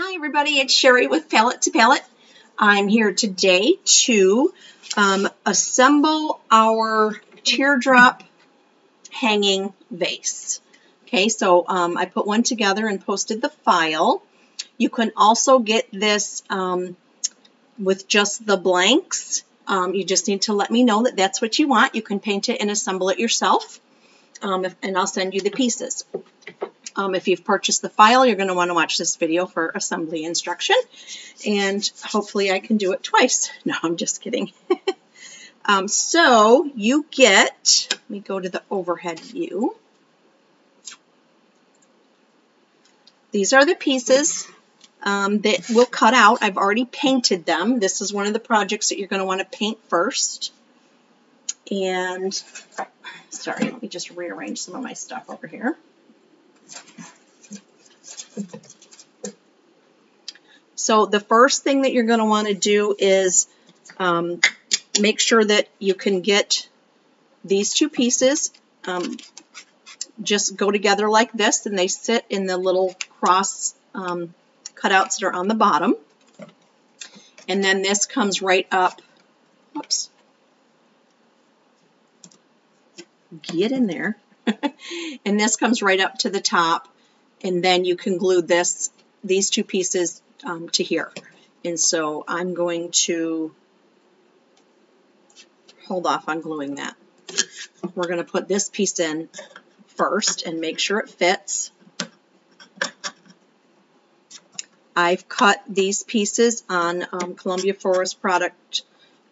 Hi everybody, it's Shari with Pallet to Palette. I'm here today to um, assemble our teardrop hanging vase. Okay, so um, I put one together and posted the file. You can also get this um, with just the blanks. Um, you just need to let me know that that's what you want. You can paint it and assemble it yourself, um, if, and I'll send you the pieces. Um, if you've purchased the file, you're going to want to watch this video for assembly instruction, and hopefully I can do it twice. No, I'm just kidding. um, so you get, let me go to the overhead view. These are the pieces um, that we'll cut out. I've already painted them. This is one of the projects that you're going to want to paint first. And, sorry, let me just rearrange some of my stuff over here. So the first thing that you're going to want to do is um, make sure that you can get these two pieces um, just go together like this and they sit in the little cross um, cutouts that are on the bottom. And then this comes right up, Oops. get in there, and this comes right up to the top and then you can glue this, these two pieces um, to here. And so I'm going to hold off on gluing that. We're going to put this piece in first and make sure it fits. I've cut these pieces on um, Columbia Forest product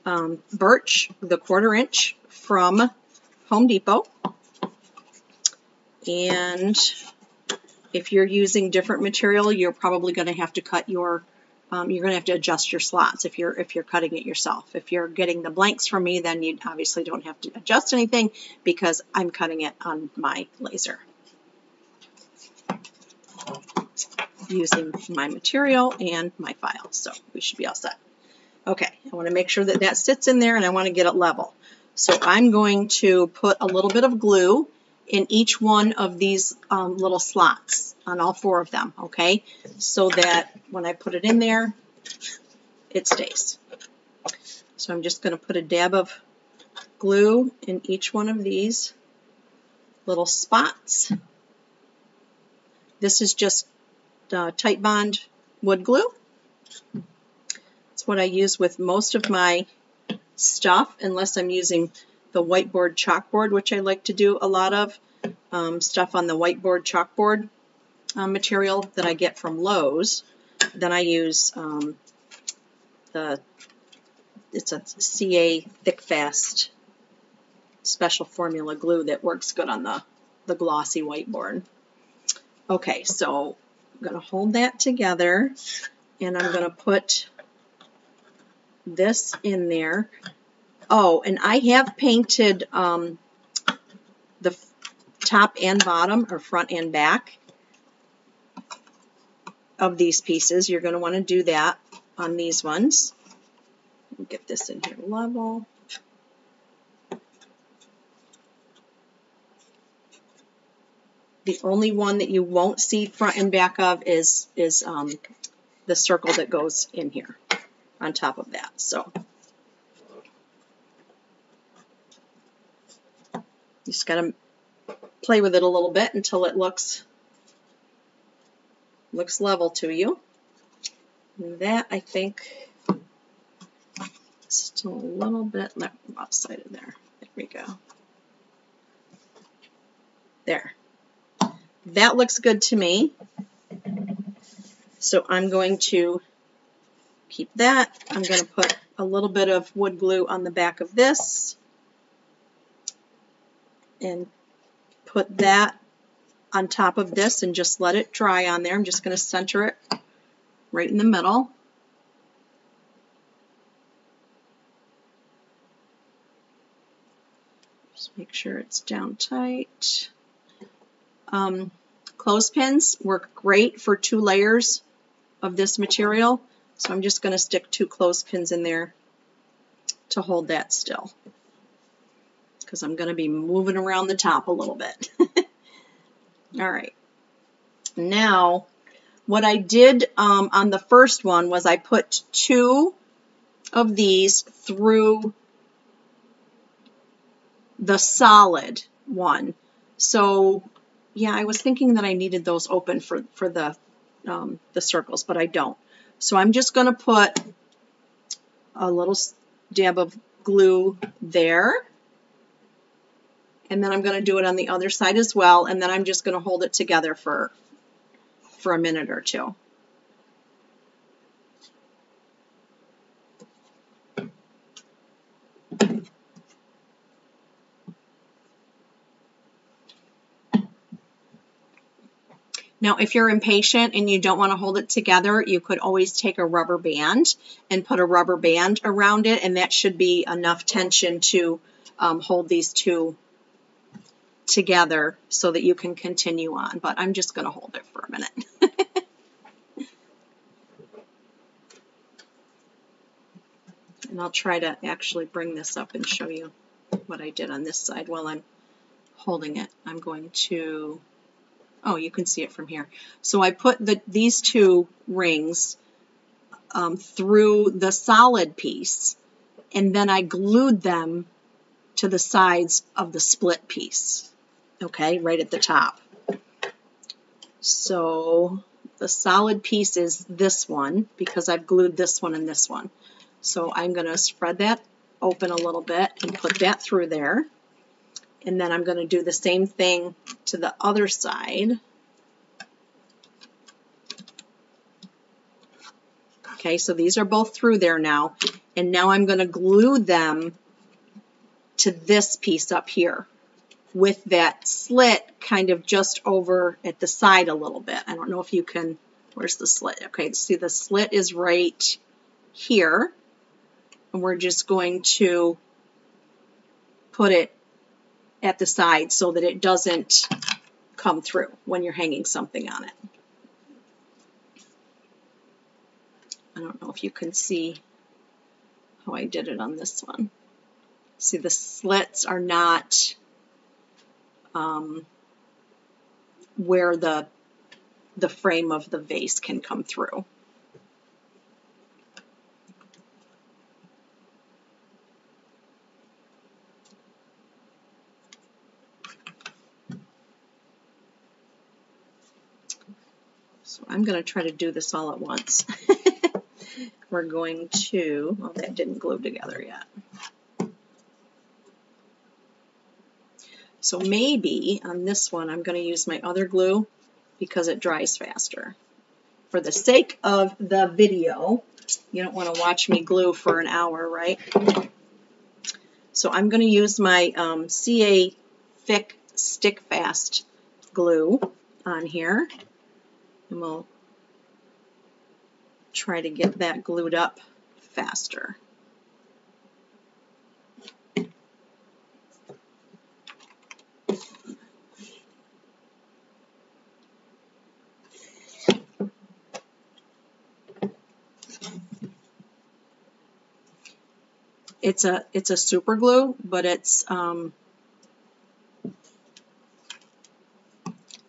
um, birch, the quarter inch from Home Depot. And if you're using different material, you're probably going to have to cut your, um, you're going to have to adjust your slots if you're if you're cutting it yourself. If you're getting the blanks from me, then you obviously don't have to adjust anything because I'm cutting it on my laser using my material and my file. So we should be all set. Okay, I want to make sure that that sits in there and I want to get it level. So I'm going to put a little bit of glue in each one of these um, little slots on all four of them, okay? So that when I put it in there, it stays. So I'm just going to put a dab of glue in each one of these little spots. This is just uh, Titebond wood glue. It's what I use with most of my stuff, unless I'm using the whiteboard chalkboard, which I like to do a lot of, um, stuff on the whiteboard chalkboard uh, material that I get from Lowe's. Then I use um, the, it's a CA Thick Fast special formula glue that works good on the, the glossy whiteboard. Okay, so I'm going to hold that together and I'm going to put this in there. Oh, and I have painted um, the top and bottom, or front and back, of these pieces. You're going to want to do that on these ones. Get this in here level. The only one that you won't see front and back of is, is um, the circle that goes in here on top of that. So You just got to play with it a little bit until it looks looks level to you. And that I think still a little bit outside of there. There we go. There. That looks good to me. So I'm going to keep that. I'm going to put a little bit of wood glue on the back of this and put that on top of this and just let it dry on there. I'm just going to center it right in the middle. Just make sure it's down tight. Um, clothespins work great for two layers of this material. So I'm just going to stick two clothespins in there to hold that still because I'm going to be moving around the top a little bit. All right. Now, what I did um, on the first one was I put two of these through the solid one. So yeah, I was thinking that I needed those open for, for the, um, the circles, but I don't. So I'm just going to put a little dab of glue there. And then I'm going to do it on the other side as well. And then I'm just going to hold it together for, for a minute or two. Now, if you're impatient and you don't want to hold it together, you could always take a rubber band and put a rubber band around it, and that should be enough tension to um, hold these two together so that you can continue on. But I'm just going to hold it for a minute. and I'll try to actually bring this up and show you what I did on this side while I'm holding it. I'm going to Oh, you can see it from here. So I put the, these two rings um, through the solid piece, and then I glued them to the sides of the split piece, okay, right at the top. So the solid piece is this one because I've glued this one and this one. So I'm going to spread that open a little bit and put that through there. And then I'm going to do the same thing to the other side. Okay, so these are both through there now. And now I'm going to glue them to this piece up here with that slit kind of just over at the side a little bit. I don't know if you can, where's the slit? Okay, see the slit is right here. And we're just going to put it at the side so that it doesn't come through when you're hanging something on it. I don't know if you can see how I did it on this one. See the slits are not um, where the the frame of the vase can come through. So I'm going to try to do this all at once. We're going to, well, that didn't glue together yet. So maybe on this one, I'm going to use my other glue because it dries faster. For the sake of the video, you don't want to watch me glue for an hour, right? So I'm going to use my um, CA Thick Stick Fast glue on here and we'll try to get that glued up faster. It's a it's a super glue, but it's um,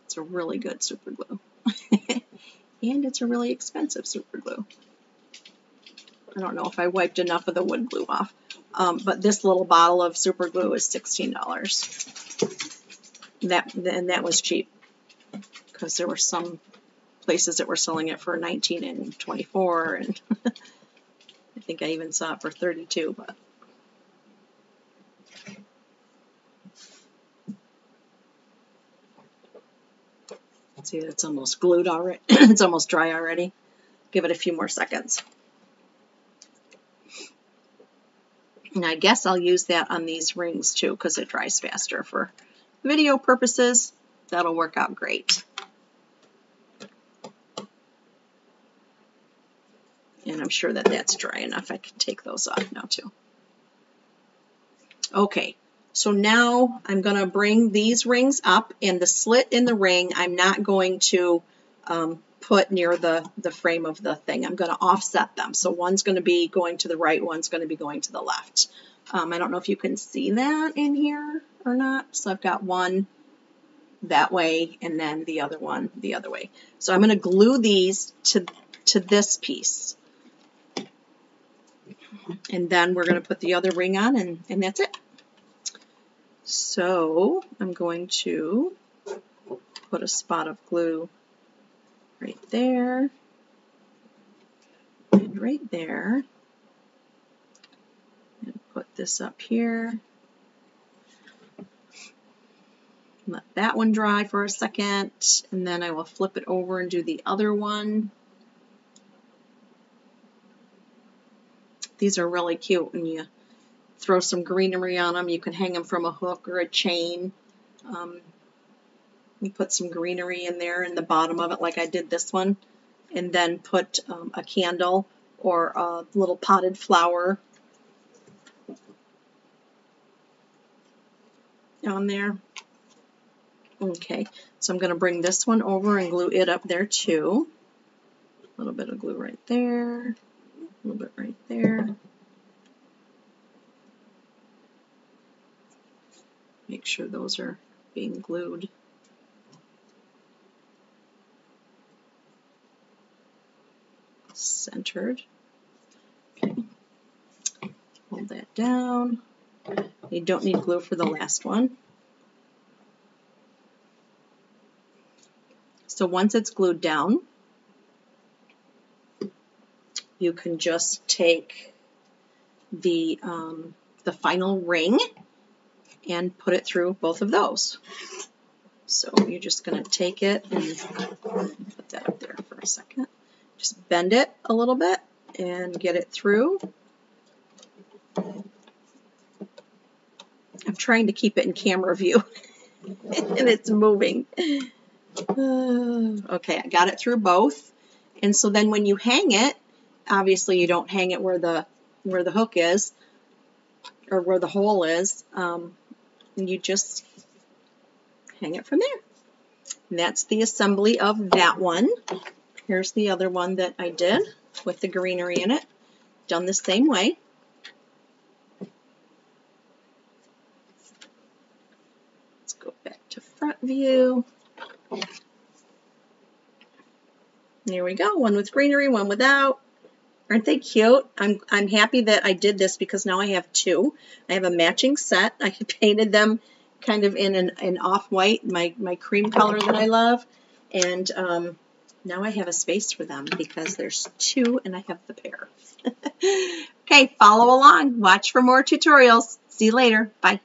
it's a really good super glue and it's a really expensive super glue. I don't know if I wiped enough of the wood glue off, um, but this little bottle of super glue is $16. That and that was cheap because there were some places that were selling it for 19 and 24 and I think I even saw it for 32 but See, it's almost glued already. it's almost dry already. Give it a few more seconds. And I guess I'll use that on these rings too because it dries faster for video purposes. That'll work out great. And I'm sure that that's dry enough. I can take those off now too. Okay, so now I'm going to bring these rings up and the slit in the ring I'm not going to um, put near the, the frame of the thing. I'm going to offset them. So one's going to be going to the right, one's going to be going to the left. Um, I don't know if you can see that in here or not. So I've got one that way and then the other one the other way. So I'm going to glue these to, to this piece. And then we're going to put the other ring on and, and that's it. So I'm going to put a spot of glue right there. And right there. And put this up here. Let that one dry for a second and then I will flip it over and do the other one. These are really cute when you throw some greenery on them you can hang them from a hook or a chain um, you put some greenery in there in the bottom of it like I did this one and then put um, a candle or a little potted flower on there. Okay, so I'm going to bring this one over and glue it up there too. A little bit of glue right there, a little bit right there. Make sure those are being glued. centered. Okay. Hold that down. You don't need glue for the last one. So once it's glued down, you can just take the, um, the final ring and put it through both of those. So you're just going to take it and put that up there for a second. Just bend it a little bit and get it through. I'm trying to keep it in camera view and it's moving. Okay, I got it through both. And so then when you hang it, obviously you don't hang it where the where the hook is or where the hole is. Um, you just hang it from there. And that's the assembly of that one. Here's the other one that I did with the greenery in it. Done the same way. Let's go back to front view. There we go, one with greenery, one without. Aren't they cute? I'm, I'm happy that I did this because now I have two. I have a matching set. I painted them kind of in an, an off-white, my, my cream color that I love. And um, now I have a space for them because there's two and I have the pair. okay, follow along. Watch for more tutorials. See you later. Bye.